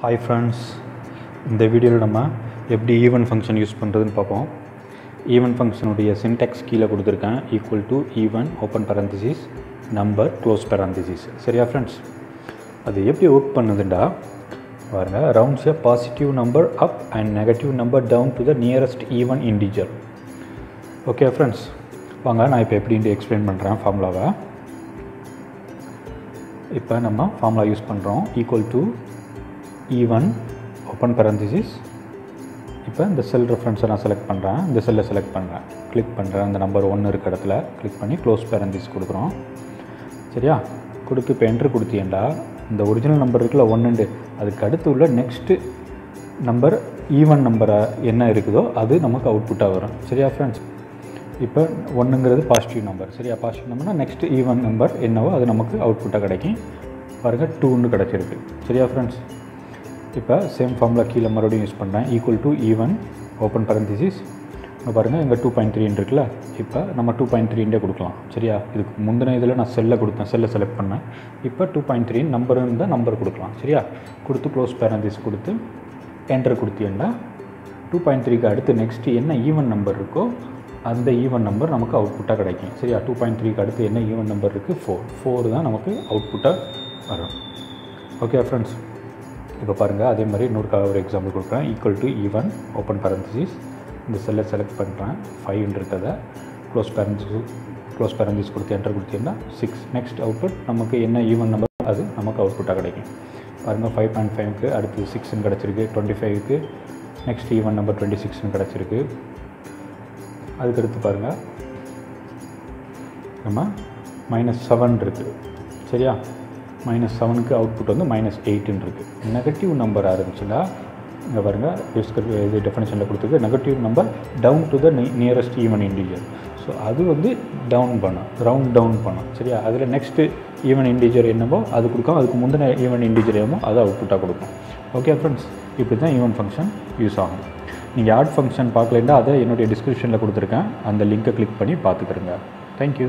Hi friends இந்த வீடியோவில் நம்ம எப்படி ஈவன் ஃபங்க்ஷன் யூஸ் பண்ணுறதுன்னு பார்ப்போம். ஈவன் ஃபங்க்ஷனுடைய சின்டெக்ஸ் கீழே கொடுத்துருக்கேன். Equal to even open parenthesis number close parenthesis சரியா ஃப்ரெண்ட்ஸ் அது எப்படி ஒர்க் பண்ணுதுண்டா? பாருங்கள் rounds a positive number up and negative number down to the nearest even integer okay friends வாங்க நான் இப்போ எப்படின்ட்டு எக்ஸ்பிளைன் பண்ணுறேன் ஃபார்முலாவை இப்போ நம்ம ஃபார்முலா யூஸ் பண்ணுறோம் equal to E even open parenthesis. இப்போ இந்த செல் ரெஃபரன்ஸை நான் செலக்ட் பண்ணுறேன் இந்த செல்லை செலக்ட் பண்ணுறேன் கிளிக் பண்ணுறேன் அந்த நம்பர் ஒன்று இருக்க இடத்துல கிளிக் பண்ணி க்ளோஸ் பேரந்திஸ் கொடுக்குறோம். சரியா? கொடுத்து இப்போ என்ட்ரு கொடுத்தீங்கடா. இந்த ஒரிஜினல் நம்பர் இருக்குல்ல ஒன்றுண்டு அதுக்கு அடுத்து உள்ள நெக்ஸ்ட்டு நம்பர் ஈவன் நம்பரை என்ன இருக்குதோ அது நமக்கு அவுட்புட்டாக வரும். சரியா ஃப்ரெண்ட்ஸ் இப்போ ஒன்றுங்கிறது பாசிட்டிவ் நம்பர் சரியா? பாசிட்டிவ் நம்பர்னால் நெக்ஸ்ட் ஈவன் நம்பர் என்னவோ அது நமக்கு அவுட்புட்டாக கிடைக்கும். பாருங்கள் டூன்னு கிடச்சிருக்கு. சரியா ஃப்ரெண்ட்ஸ் இப்போ சேம் ஃபார்மில் கீழே மறுபடியும் யூஸ் பண்ணுறேன் equal to even open parenthesis இப்போ பாருங்கள் இங்கே டூ பாயிண்ட் த்ரீன்னு இருக்குல்ல? இப்போ நம்ம டூ பாயிண்ட் த்ரீண்டே கொடுக்கலாம். சரியா? இதுக்கு முந்தின இதில் நான் செல்லை கொடுத்தேன். செல்லை செலக்ட் பண்ணேன். இப்போ டூ பாயிண்ட் த்ரீ நம்பர் இருந்தால் நம்பர் கொடுக்கலாம். சரியா? கொடுத்து க்ளோஸ் பேரந்திஸ் கொடுத்து என்டர் கொடுத்தீங்கன்னா டூ பாயிண்ட் த்ரீக்கு அடுத்து நெக்ஸ்ட்டு என்ன ஈவன் நம்பர் இருக்கோ அந்த ஈவன் நம்பர் நமக்கு அவுட்புட்டாக கிடைக்கும். சரியா? டூ பாயிண்ட் த்ரீக்கு அடுத்து என்ன ஈவன் நம்பர் இருக்குது ஃபோர் ஃபோர் தான் நமக்கு அவுட்புட்டாக வரும். ஓகே ஃப்ரெண்ட்ஸ் இப்போ பாருங்கள் அதே மாதிரி நூறுக்காக ஒரு எக்ஸாம்பிள் கொடுக்குறேன். Equal to even open parenthesis. இந்த செல்லை செலக்ட் பண்ணுறேன் ஃபைவ்ன்றதை க்ளோஸ் parenthesis க்ளோஸ் parenthesis கொடுத்து என்டர் கொடுத்தீங்கன்னா சிக்ஸ் நெக்ஸ்ட் அவுட்புட் நமக்கு என்ன ஈவன் நம்பர் அது நமக்கு அவுட்புட்டாக கிடைக்கும். பாருங்கள் ஃபைவ் பாயிண்ட் ஃபைவ்க்கு அடுத்து சிக்ஸ்னு கிடச்சிருக்கு. டுவெண்ட்டி ஃபைவ்க்கு நெக்ஸ்ட் ஈவன் நம்பர் டுவெண்ட்டி சிக்ஸ்னு கிடச்சிருக்கு. அதுக்கடுத்து பாருங்கள் நம்ம மைனஸ் செவன் இருக்குது சரியா? மைனஸ் செவனுக்கு அவுட்புட் வந்து மைனஸ் எயிட்டுன்னு இருக்குது நெகட்டிவ் நம்பர் ஆரம்பிச்சுன்னா இங்கே பாருங்கள் டிஸ்கிரிப் இது டெஃபினேஷனில் கொடுத்துருக்கு. Negative number down to the nearest even integer so அது வந்து டவுன் பண்ணும் ரவுண்ட் டவுன் பண்ணும் சரியா? அதில் நெக்ஸ்ட்டு ஈவன் இண்டிஜர் என்னவோ அது கொடுக்கும். அதுக்கு முந்தின ஈவன் இண்டிஜர் என்னமோ அதை அவுட்புட்டாக கொடுக்கும். ஓகே ஃப்ரெண்ட்ஸ் இப்படி தான் ஈவன் ஃபங்க்ஷன் யூஸ் ஆகும். நீங்கள் ஆட் ஃபங்க்ஷன் பார்க்கலேன்னா அதை என்னுடைய டிஸ்கிரிப்ஷனில் கொடுத்துருக்கேன். அந்த லிங்க்கை கிளிக் பண்ணி பார்த்துக்கிறங்க. தேங்க்யூ